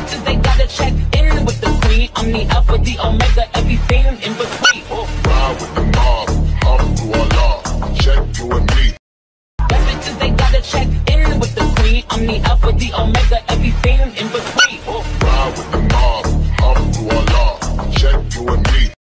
bitches, they gotta check in with the queen. I'm the alpha, the omega, everything in between. Ride with the mob, up to Allah, check you and me. Them bitches, they gotta check in with the queen. I'm the alpha, the omega, everything in between. Ride with the mob, up to Allah, check you and me.